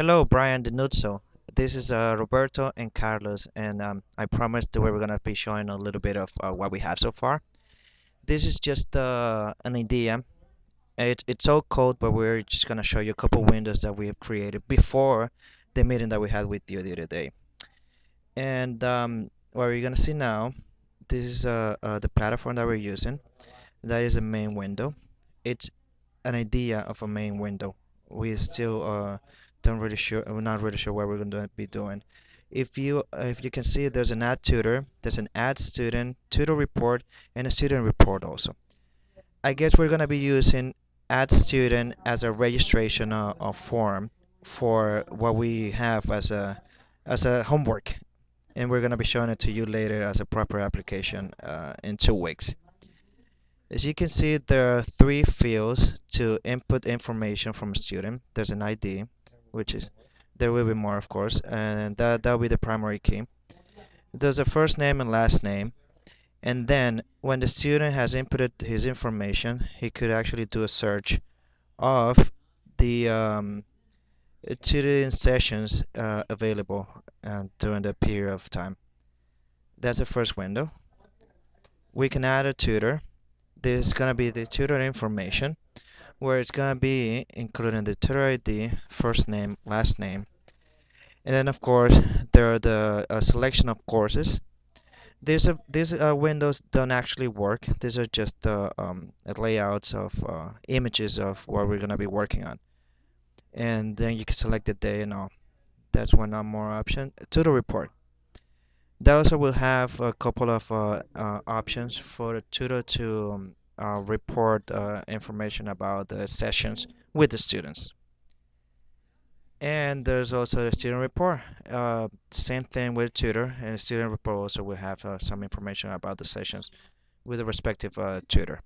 Hello, Brian Denuzzo. This is uh, Roberto and Carlos, and um, I promised that we were going to be showing a little bit of uh, what we have so far. This is just uh, an idea. It, it's all code, but we're just going to show you a couple windows that we have created before the meeting that we had with you the other day. And um, what we're going to see now, this is uh, uh, the platform that we're using. That is a main window. It's an idea of a main window. We still uh, don't really sure we're not really sure what we're going to be doing. If you if you can see there's an add tutor there's an add student tutor report and a student report also. I guess we're going to be using add student as a registration uh, form for what we have as a as a homework. And we're going to be showing it to you later as a proper application uh, in two weeks. As you can see there are three fields to input information from a student. There's an ID which is there will be more of course and that that will be the primary key. There's a first name and last name and then when the student has inputted his information he could actually do a search of the um, tutoring sessions uh, available uh, during the period of time. That's the first window. We can add a tutor. This is going to be the tutor information where it's going to be including the tutor ID, first name, last name. And then of course there are the uh, selection of courses. These are, these uh, windows don't actually work. These are just uh, um, layouts of uh, images of what we're going to be working on. And then you can select the day and all. That's one more option. Tutor report. That also will have a couple of uh, uh, options for the tutor to um, uh, report uh, information about the sessions with the students. And there's also a student report. Uh, same thing with tutor, and student report also will have uh, some information about the sessions with the respective uh, tutor.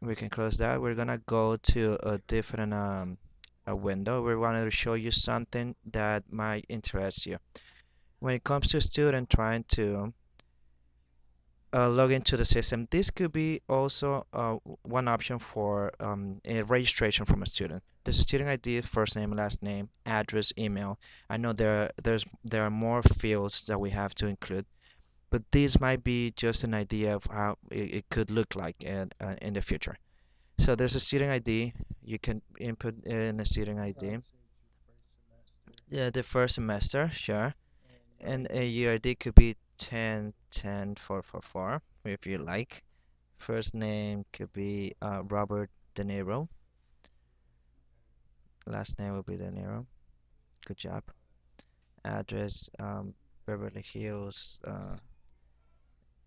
We can close that. We're gonna go to a different um, a window. We wanted to show you something that might interest you. When it comes to student trying to uh, log into the system. This could be also uh, one option for um, a registration from a student. There's a student ID, first name, last name, address, email. I know there there's there are more fields that we have to include, but this might be just an idea of how it, it could look like in, uh, in the future. So there's a student ID. You can input in a student ID. Yeah, the first semester, sure. And a year ID could be 10 10 444 if you like. First name could be uh, Robert De Niro. Last name will be De Niro. Good job. Address um, Beverly Hills uh,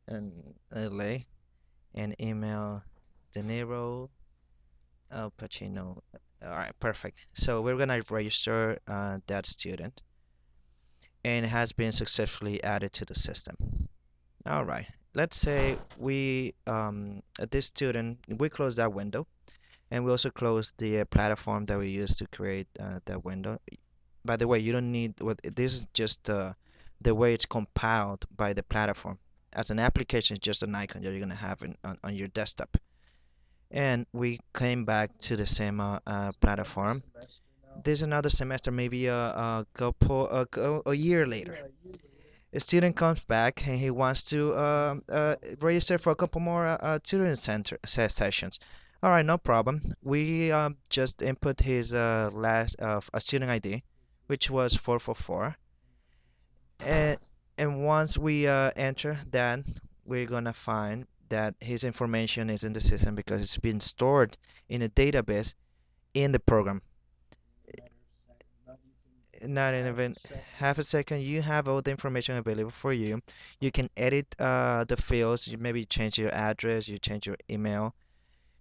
in LA and email De Niro Al Pacino. All right perfect. So we're gonna register uh, that student and has been successfully added to the system. All right, let's say we, um, this student, we close that window and we also close the uh, platform that we used to create uh, that window. By the way, you don't need, what this is just uh, the way it's compiled by the platform. As an application, it's just an icon that you're going to have in, on, on your desktop. And we came back to the same uh, uh, platform there's another semester, maybe a, a couple a, a year later. A student comes back and he wants to uh, uh, register for a couple more uh, uh tutoring center sessions. All right, no problem. We um, just input his uh, last uh, student ID, which was 444, and and once we uh, enter that, we're gonna find that his information is in the system because it's been stored in a database in the program not an event half a second you have all the information available for you. You can edit uh, the fields. You maybe change your address you change your email.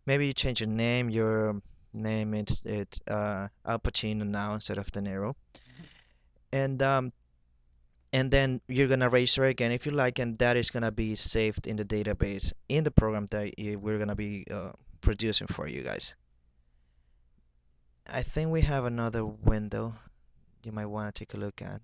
Maybe you change your name your name is it uh, Al Pacino now instead of De Niro. Mm-hmm. and um, and then you're gonna register again if you like and that is gonna be saved in the database in the program that we're gonna be uh, producing for you guys. I think we have another window you might want to take a look at.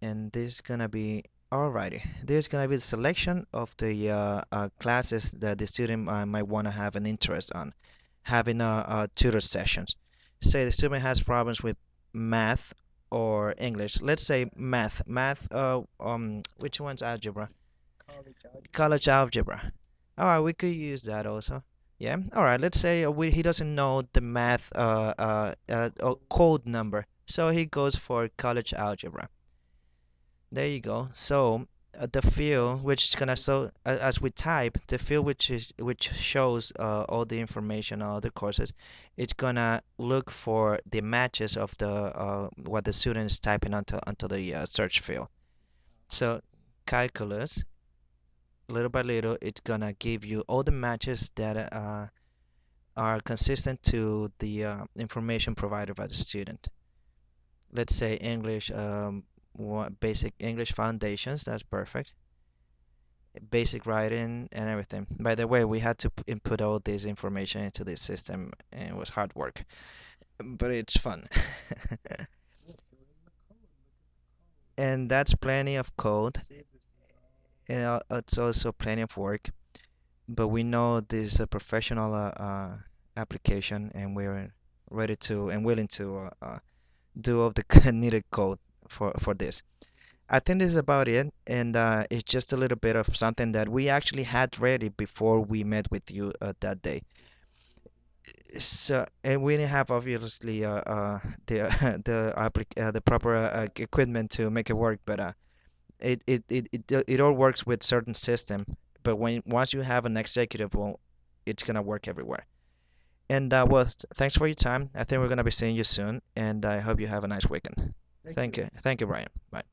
And this is gonna be alrighty. There's gonna be the selection of the uh, uh, classes that the student uh, might want to have an interest on, having a, uh, uh, tutor sessions. say the student has problems with math or English. Let's say math. Math. Uh, um, which one's algebra? College algebra. All right, we could use that also. Yeah. All right. Let's say uh, we, he doesn't know the math uh, uh, uh, uh, code number, so he goes for college algebra. There you go. So uh, the field which is gonna so uh, as we type the field which is which shows uh, all the information all the courses it's gonna look for the matches of the uh, what the student is typing onto onto the uh, search field so calculus little by little it's gonna give you all the matches that uh, are consistent to the uh, information provided by the student let's say English um, basic English foundations that's perfect basic writing and everything. By the way, we had to input all this information into this system, and it was hard work, but it's fun. And that's plenty of code, and uh, it's also plenty of work. But we know this is a professional uh, uh, application, and we're ready to and willing to uh, uh, do all the needed code for for this. I think this is about it, and uh, it's just a little bit of something that we actually had ready before we met with you that day. So, and we didn't have obviously the the uh, the proper equipment to make it work, but it, it it it it all works with certain system. But when once you have an executive, well, it's gonna work everywhere. And uh, well, thanks for your time. I think we're gonna be seeing you soon, and I hope you have a nice weekend. Thank you, thank you, Brian. Bye.